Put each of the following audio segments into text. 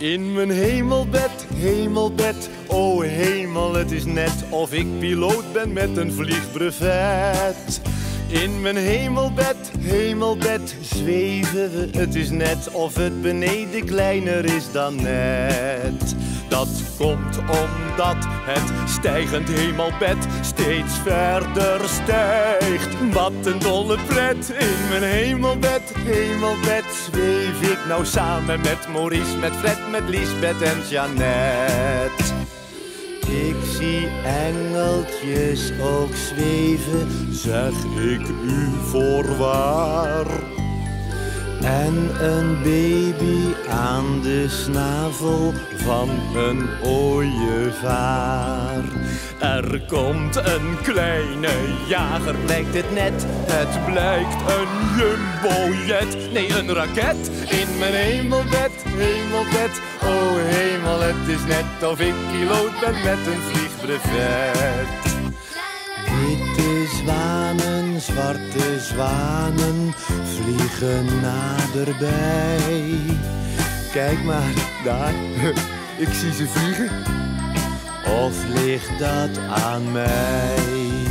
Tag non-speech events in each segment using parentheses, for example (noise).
In mijn hemelbed, hemelbed, o hemel, het is net of ik piloot ben met een vliegbrevet. In mijn hemelbed, hemelbed, zweven we, het is net of het beneden kleiner is dan net. Dat komt omdat het stijgend hemelbed steeds verder stijgt. Wat een dolle pret in mijn hemelbed, hemelbed. Zweef ik nou samen met Maurice, met Fred, met Lisbeth en Jeannette. Ik zie engeltjes ook zweven, zeg ik u voorwaar. En een baby aan de snavel van een ooievaar. Er komt een kleine jager, lijkt het net. Het blijkt een jumbojet, nee een raket. In mijn hemelbed, hemelbed, oh hemel, het is net of ik piloot ben met een vliegbrevet. Witte zwarte zwanen vliegen naderbij. Kijk maar, daar, (laughs) ik zie ze vliegen. Of ligt dat aan mij?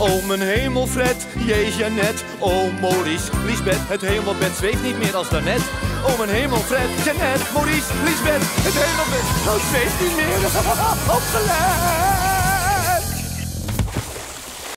Oh mijn hemel Fred, jee Jeannette Oh Maurice, Lisbeth, het hemelbed zweeft niet meer als daarnet. Oh mijn hemel Fred, Jeannette, Maurice, Lisbeth, het hemelbed Oh zweeft niet meer, (laughs) opgelegd